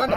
Cuando